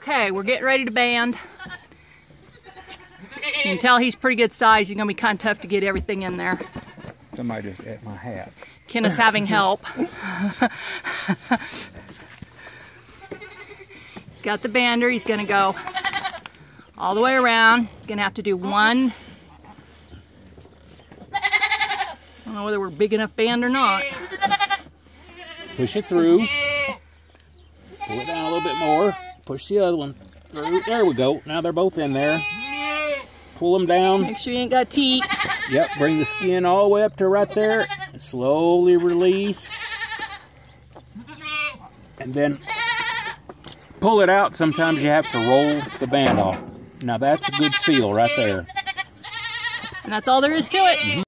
Okay, we're getting ready to band. You can tell he's pretty good size. He's gonna be kind of tough to get everything in there. Somebody just ate my hat. Ken is having help. he's got the bander. He's gonna go all the way around. He's gonna have to do one. I don't know whether we're big enough band or not. Push it through. Pull it down a little bit more. Push the other one. There we go. Now they're both in there. Pull them down. Make sure you ain't got teeth. Yep, bring the skin all the way up to right there. Slowly release. And then pull it out. Sometimes you have to roll the band off. Now that's a good feel right there. And that's all there is to it. Mm-hmm.